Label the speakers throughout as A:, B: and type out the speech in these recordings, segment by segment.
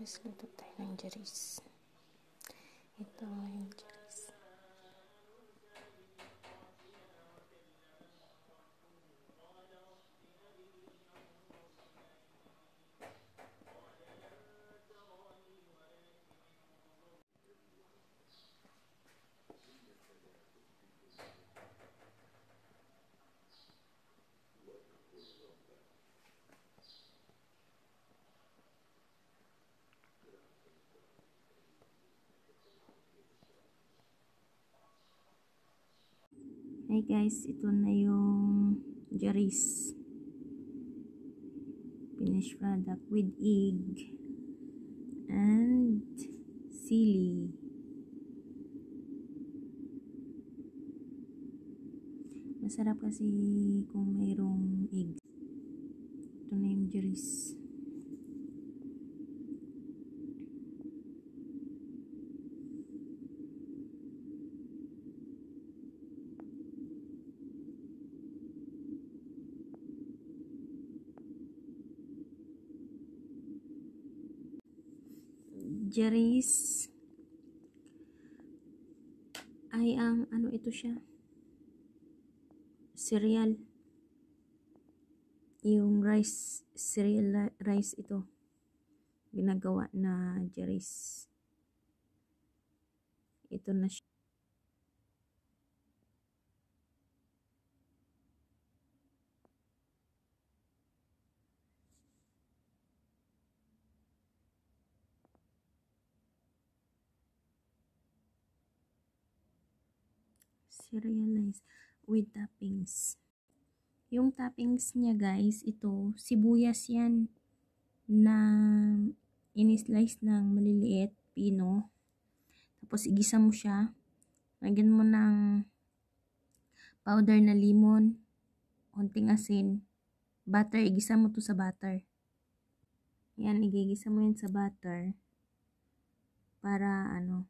A: Guys, luto tayo ng jeris. Hey guys, ito na yung jeris. Finished product with egg and sili. Masarap kasi kung mayroong egg. Ito na yung jeris. Jeris ay ang ano ito siya? Cereal. Yung rice cereal rice ito. Ginagawa na Jeris ito na siya serialize with toppings. Yung toppings niya guys, ito, sibuyas yan na in-slice ng maliliit, pino. Tapos igisa mo siya. Lagyan mo ng powder na limon, konting asin, butter, igisa mo to sa butter. Yan, igigisa mo yun sa butter para ano,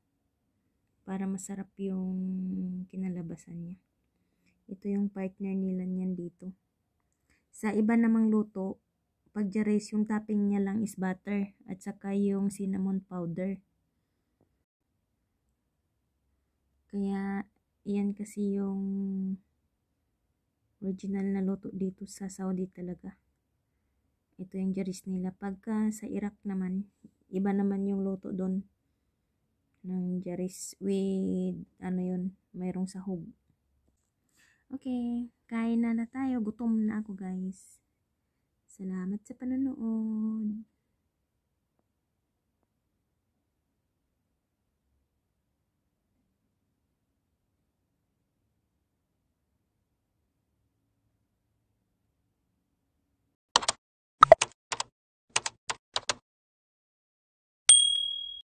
A: para masarap yung kinalabasan niya. Ito yung partner nila niyan dito. Sa iba namang luto, pag jeres yung topping niya lang is butter at saka yung cinnamon powder. Kaya yan kasi yung original na luto dito sa Saudi talaga. Ito yung jeris nila. Pagka sa Iraq naman, iba naman yung luto doon ng Jaris with ano yun, mayroong sahog. Okay, kain na na tayo. Gutom na ako guys. Salamat sa panonood.